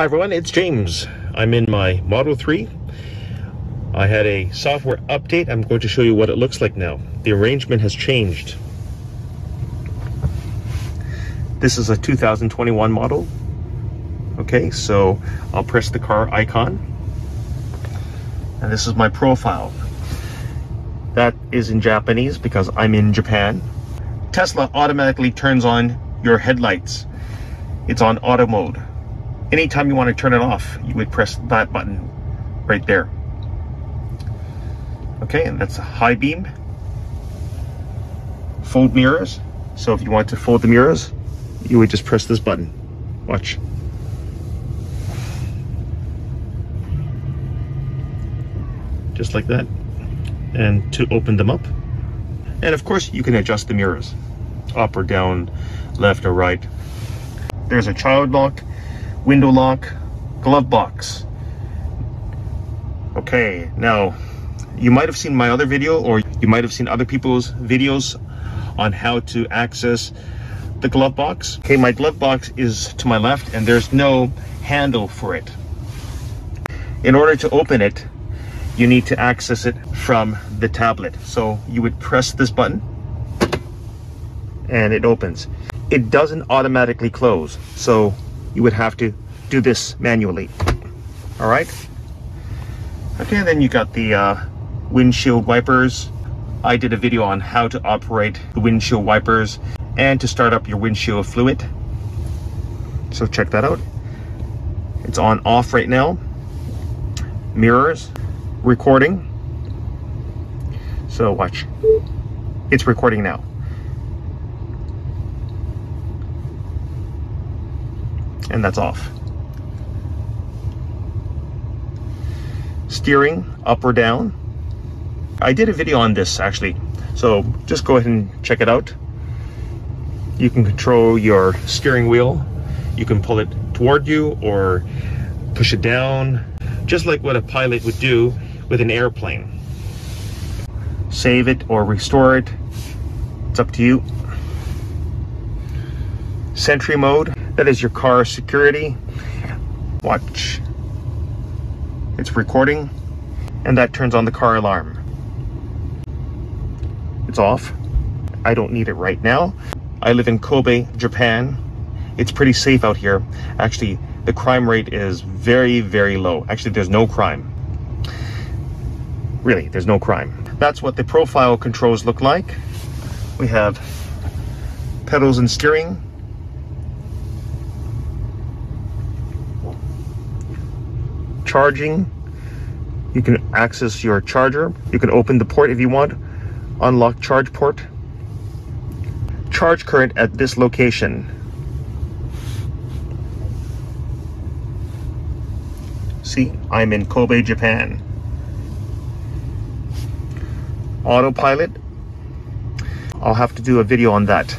Hi everyone, it's James. I'm in my Model 3. I had a software update. I'm going to show you what it looks like now. The arrangement has changed. This is a 2021 model. Okay, so I'll press the car icon. And this is my profile. That is in Japanese because I'm in Japan. Tesla automatically turns on your headlights. It's on auto mode. Anytime you want to turn it off, you would press that button right there. Okay, and that's a high beam. Fold mirrors. So if you want to fold the mirrors, you would just press this button. Watch. Just like that. And to open them up. And of course, you can adjust the mirrors. Up or down, left or right. There's a child lock window lock, glove box. Okay, now you might have seen my other video or you might have seen other people's videos on how to access the glove box. Okay, my glove box is to my left and there's no handle for it. In order to open it, you need to access it from the tablet. So you would press this button and it opens. It doesn't automatically close. So you would have to do this manually. All right. Okay, then you got the uh, windshield wipers. I did a video on how to operate the windshield wipers and to start up your windshield fluid. So check that out. It's on off right now. Mirrors, recording. So watch. It's recording now. And that's off. Steering up or down. I did a video on this actually, so just go ahead and check it out. You can control your steering wheel. You can pull it toward you or push it down, just like what a pilot would do with an airplane. Save it or restore it. It's up to you. Sentry mode. That is your car security. Watch. It's recording and that turns on the car alarm. It's off. I don't need it right now. I live in Kobe, Japan. It's pretty safe out here. Actually, the crime rate is very, very low. Actually, there's no crime. Really, there's no crime. That's what the profile controls look like. We have pedals and steering, charging. You can access your charger. You can open the port if you want. Unlock charge port. Charge current at this location. See, I'm in Kobe, Japan. Autopilot. I'll have to do a video on that.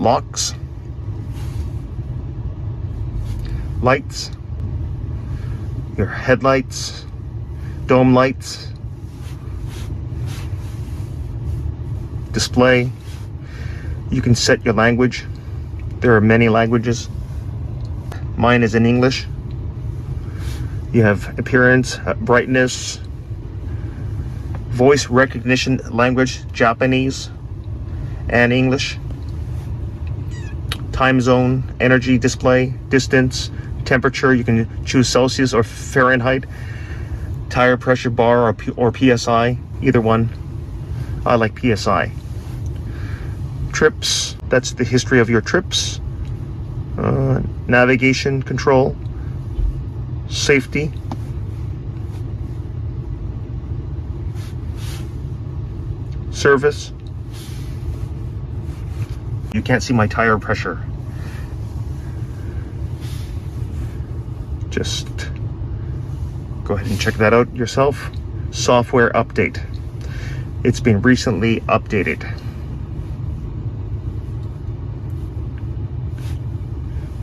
Locks, lights, your headlights, dome lights, display. You can set your language. There are many languages. Mine is in English. You have appearance, uh, brightness, voice recognition language, Japanese and English time zone, energy display, distance, temperature. You can choose Celsius or Fahrenheit, tire pressure bar or, P or PSI, either one. I like PSI. Trips, that's the history of your trips. Uh, navigation control, safety. Service. You can't see my tire pressure. just go ahead and check that out yourself. Software update. It's been recently updated.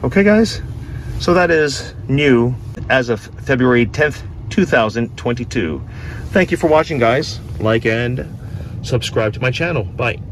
Okay, guys, so that is new as of February 10th, 2022. Thank you for watching, guys. like, and subscribe to my channel. Bye.